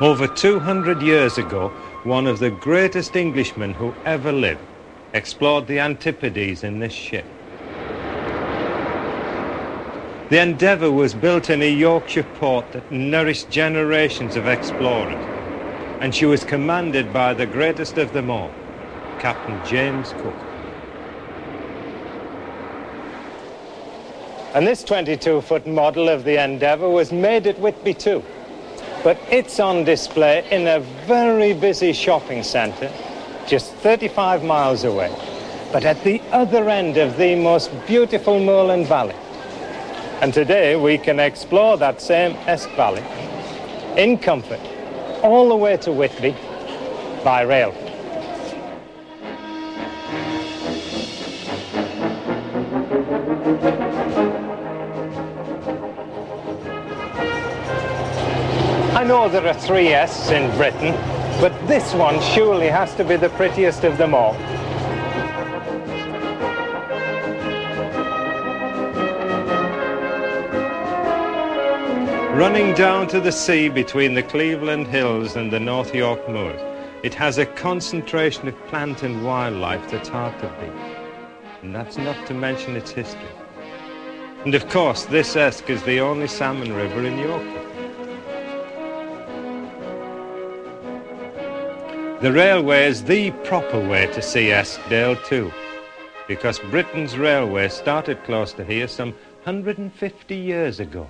Over 200 years ago, one of the greatest Englishmen who ever lived explored the Antipodes in this ship. The Endeavour was built in a Yorkshire port that nourished generations of explorers, and she was commanded by the greatest of them all, Captain James Cook. And this 22-foot model of the Endeavour was made at Whitby too. But it's on display in a very busy shopping centre just 35 miles away, but at the other end of the most beautiful moorland valley. And today we can explore that same Esk Valley in comfort all the way to Whitby by rail. There are three Esks in Britain, but this one surely has to be the prettiest of them all. Running down to the sea between the Cleveland Hills and the North York Moors, it has a concentration of plant and wildlife that's hard to beat. And that's not to mention its history. And of course, this Esk is the only salmon river in Yorkshire. The railway is the proper way to see Eskdale too, because Britain's railway started close to here some 150 years ago.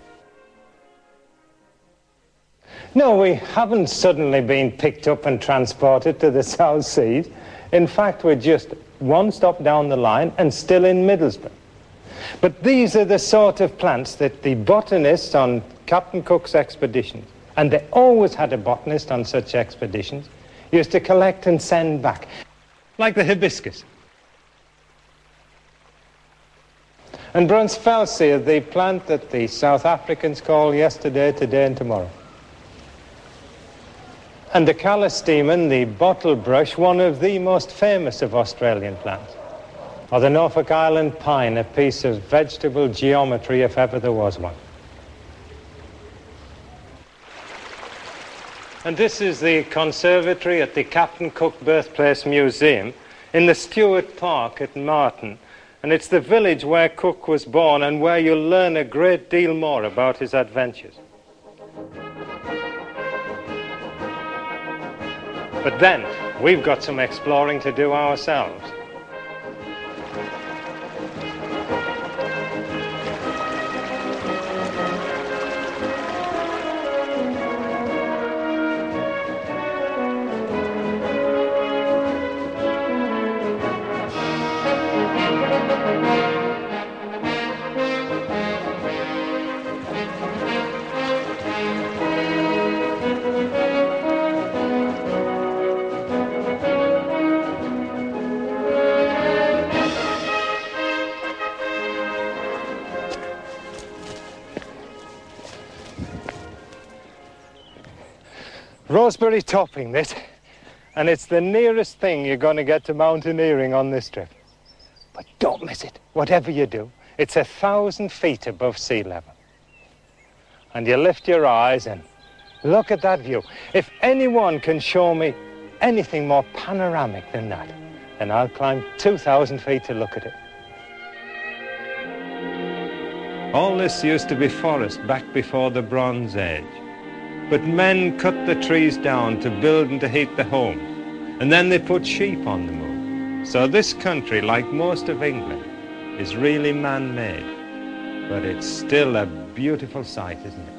No, we haven't suddenly been picked up and transported to the South Seas. In fact, we're just one stop down the line and still in Middlesbrough. But these are the sort of plants that the botanists on Captain Cook's expeditions, and they always had a botanist on such expeditions, used to collect and send back, like the hibiscus. And Brunfelsia, the plant that the South Africans call yesterday, today and tomorrow. And the callistemon, the bottle brush, one of the most famous of Australian plants. Or the Norfolk Island pine, a piece of vegetable geometry if ever there was one. And this is the conservatory at the Captain Cook Birthplace Museum in the Stewart Park at Marton. And it's the village where Cook was born and where you'll learn a great deal more about his adventures. But then, we've got some exploring to do ourselves. Roseberry Topping this, and it's the nearest thing you're going to get to mountaineering on this trip. But don't miss it, whatever you do. It's a thousand feet above sea level. And you lift your eyes and look at that view. If anyone can show me anything more panoramic than that, then I'll climb 2,000 feet to look at it. All this used to be forest back before the Bronze Age. But men cut the trees down to build and to heat the home. And then they put sheep on the move. So this country, like most of England, is really man-made. But it's still a beautiful sight, isn't it?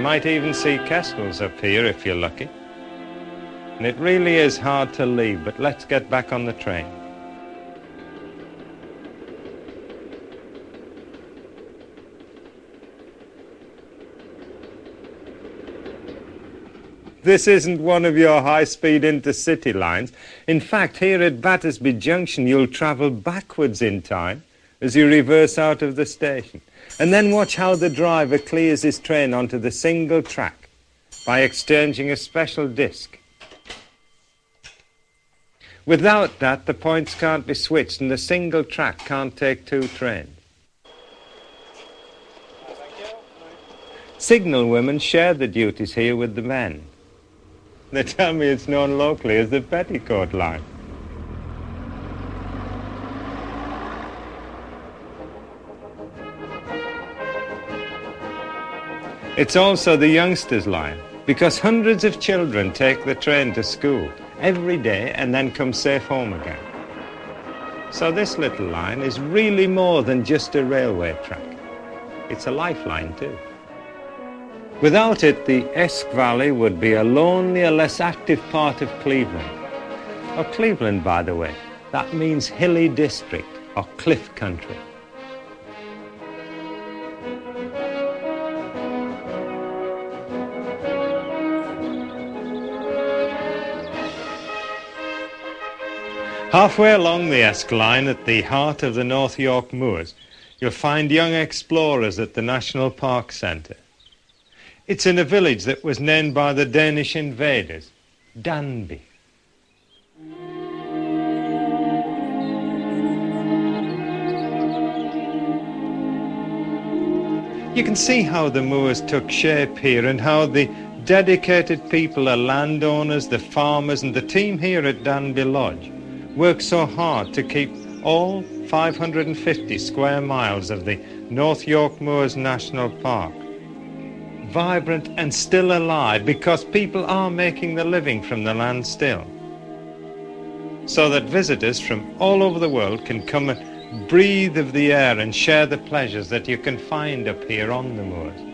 You might even see castles up here if you're lucky. And it really is hard to leave, but let's get back on the train. This isn't one of your high-speed intercity lines. In fact, here at Battersby Junction, you'll travel backwards in time as you reverse out of the station. And then watch how the driver clears his train onto the single track by exchanging a special disc. Without that, the points can't be switched and the single track can't take two trains. Signal women share the duties here with the men. They tell me it's known locally as the petticoat line. It's also the youngsters' line because hundreds of children take the train to school every day and then come safe home again. So this little line is really more than just a railway track. It's a lifeline too. Without it, the Esk Valley would be a lonelier, less active part of Cleveland. Or Cleveland, by the way, that means hilly district or cliff country. Halfway along the Esk line at the heart of the North York Moors, you'll find young explorers at the National Park Centre. It's in a village that was named by the Danish invaders, Danby. You can see how the moors took shape here and how the dedicated people, the landowners, the farmers and the team here at Danby Lodge worked so hard to keep all 550 square miles of the North York Moors National Park vibrant and still alive because people are making the living from the land still. So that visitors from all over the world can come and breathe of the air and share the pleasures that you can find up here on the moors.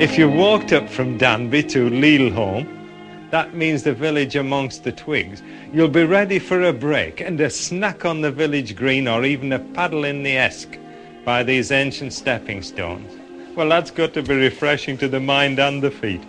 If you walked up from Danby to Lealholm, that means the village amongst the twigs, you'll be ready for a break and a snack on the village green or even a paddle in the Esk by these ancient stepping stones. Well, that's got to be refreshing to the mind and the feet.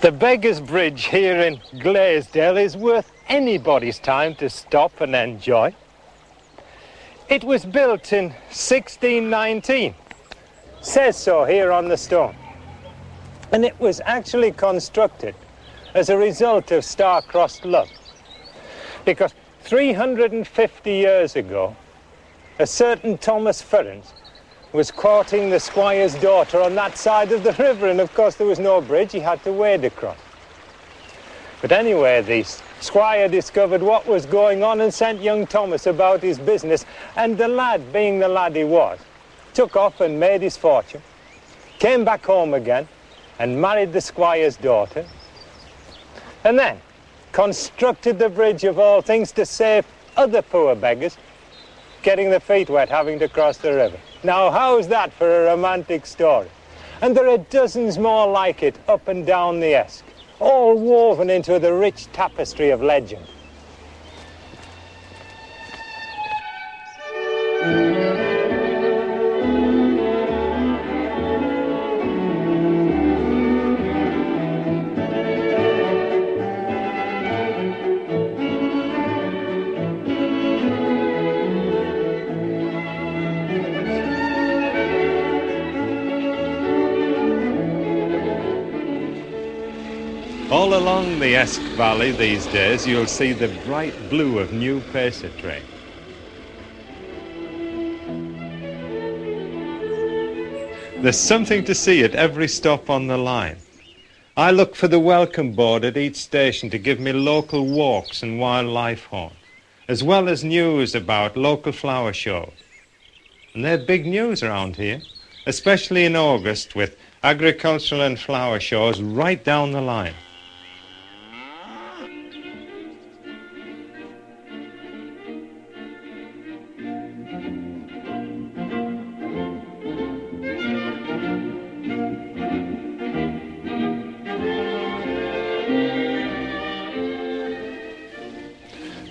The Beggar's Bridge here in Glaisdale is worth anybody's time to stop and enjoy. It was built in 1619. Says so here on the stone. And it was actually constructed as a result of star-crossed love. Because 350 years ago, a certain Thomas Ferris was courting the squire's daughter on that side of the river, and of course there was no bridge, he had to wade across. But anyway, the squire discovered what was going on and sent young Thomas about his business, and the lad, being the lad he was, took off and made his fortune, came back home again, and married the squire's daughter, and then constructed the bridge of all things to save other poor beggars getting their feet wet having to cross the river. Now, how's that for a romantic story? And there are dozens more like it up and down the Esk, all woven into the rich tapestry of legend. Along the Esk Valley these days, you'll see the bright blue of new Pacer train. There's something to see at every stop on the line. I look for the welcome board at each station to give me local walks and wildlife horn, as well as news about local flower shows. And they're big news around here, especially in August with agricultural and flower shows right down the line.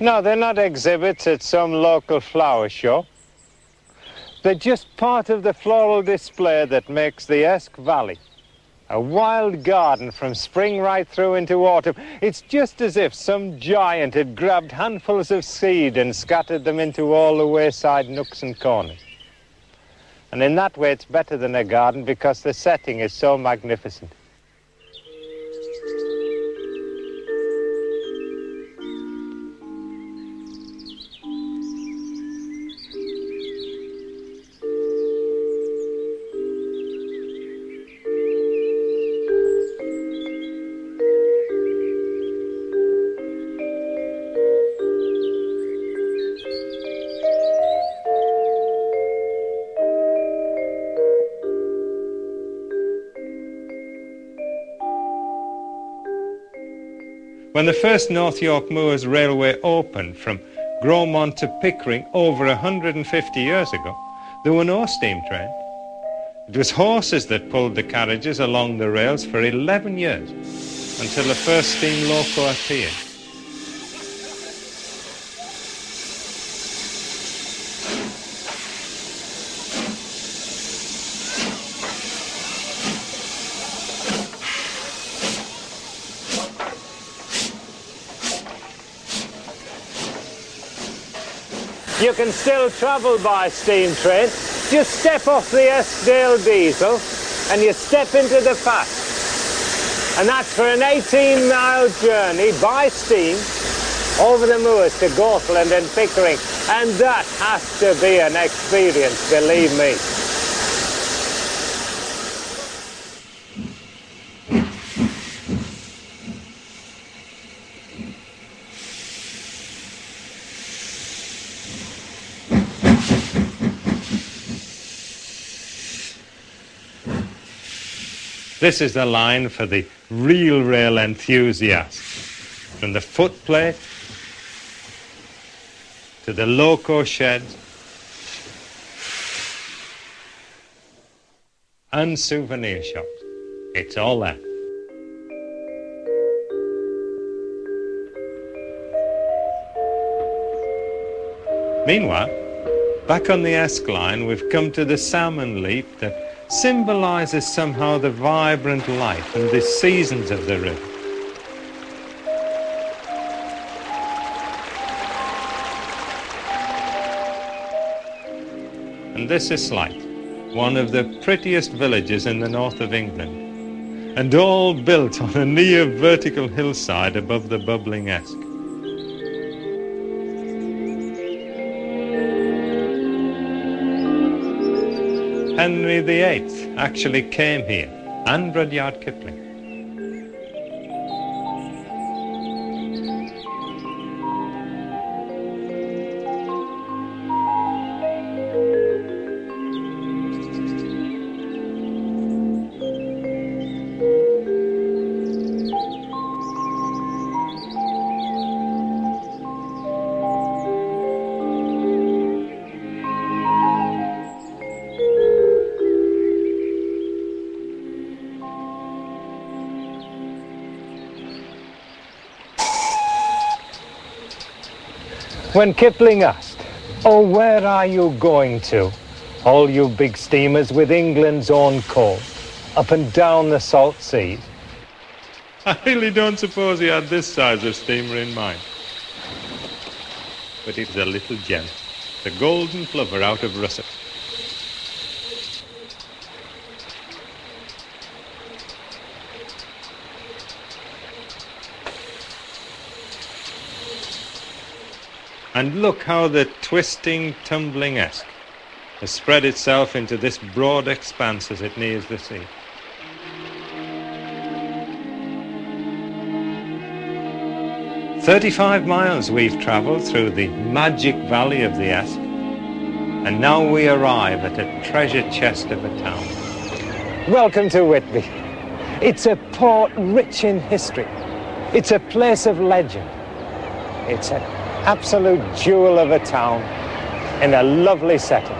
No, they're not exhibits at some local flower show. They're just part of the floral display that makes the Esk Valley a wild garden from spring right through into autumn. It's just as if some giant had grabbed handfuls of seed and scattered them into all the wayside nooks and corners. And in that way, it's better than a garden because the setting is so magnificent. When the first North York Moors Railway opened from Grosmont to Pickering over 150 years ago, there were no steam trains. It was horses that pulled the carriages along the rails for 11 years until the first steam loco appeared. You can still travel by steam train. Just step off the Eskdale diesel and you step into the pass. And that's for an 18-mile journey by steam over the moors to Goathland and Pickering. And that has to be an experience, believe me. This is the line for the real rail enthusiast. From the footplate to the loco shed and souvenir shops. It's all there. Meanwhile, back on the Esk line, we've come to the salmon leap that symbolizes somehow the vibrant life and the seasons of the river. And this is Sleights, one of the prettiest villages in the north of England, and all built on a near vertical hillside above the bubbling Esk. Henry VIII actually came here, and Rudyard Kipling. When Kipling asked, Oh, where are you going to? All you big steamers with England's own coal, up and down the salt seas. I really don't suppose he had this size of steamer in mind. But it's a little gem, the golden plover out of Ruswarp. And look how the twisting, tumbling Esk has spread itself into this broad expanse as it nears the sea. Thirty-five miles we've travelled through the magic valley of the Esk, and now we arrive at a treasure chest of a town. Welcome to Whitby. It's a port rich in history. It's a place of legend. It's an absolute jewel of a town in a lovely setting.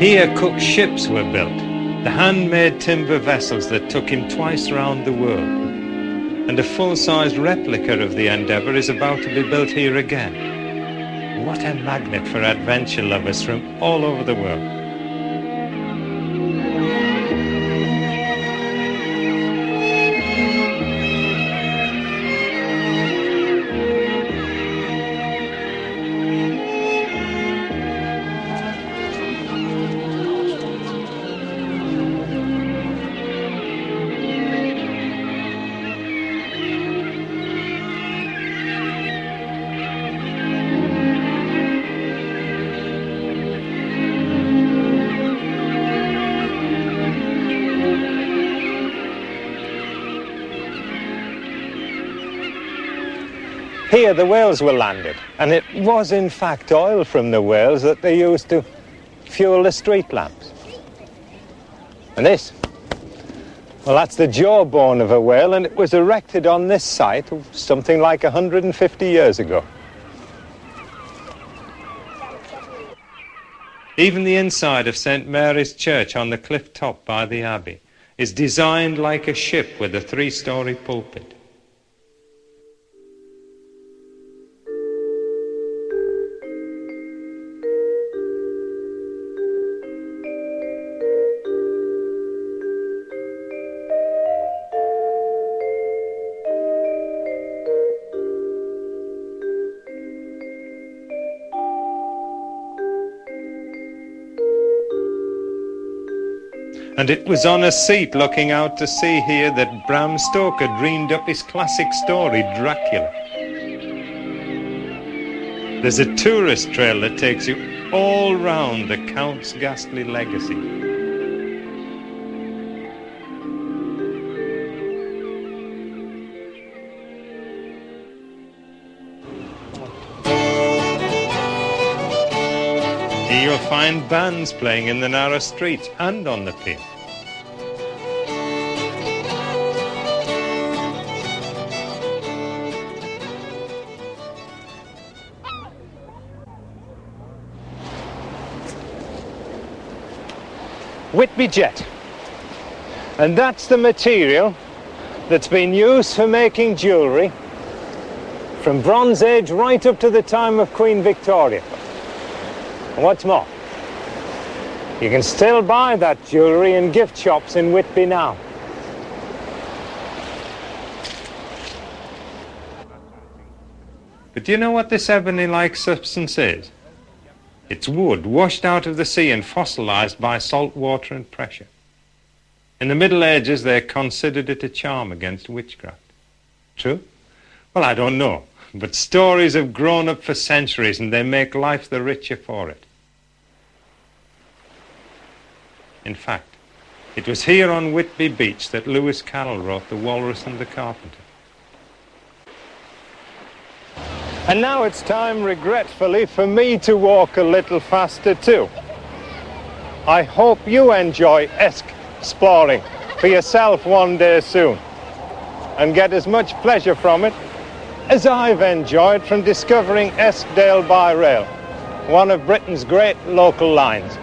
Here Cook's ships were built, the handmade timber vessels that took him twice round the world. And a full-sized replica of the Endeavour is about to be built here again. What a magnet for adventure lovers from all over the world. Here the whales were landed, and it was in fact oil from the whales that they used to fuel the street lamps. And this, well, that's the jawbone of a whale, and it was erected on this site something like 150 years ago. Even the inside of St. Mary's Church on the cliff top by the Abbey is designed like a ship with a three-story pulpit. And it was on a seat looking out to sea here that Bram Stoker dreamed up his classic story, Dracula. There's a tourist trail that takes you all round the Count's ghastly legacy. Find bands playing in the narrow streets and on the pier. Whitby jet. And that's the material that's been used for making jewellery from Bronze Age right up to the time of Queen Victoria. And What's more, you can still buy that jewellery in gift shops in Whitby now. But do you know what this ebony-like substance is? It's wood washed out of the sea and fossilized by salt water and pressure. In the Middle Ages, they considered it a charm against witchcraft. True? Well, I don't know. But stories have grown up for centuries and they make life the richer for it. In fact, it was here on Whitby Beach that Lewis Carroll wrote The Walrus and the Carpenter. And now it's time, regretfully, for me to walk a little faster too. I hope you enjoy Esk exploring for yourself one day soon and get as much pleasure from it as I've enjoyed from discovering Eskdale by rail, one of Britain's great local lines.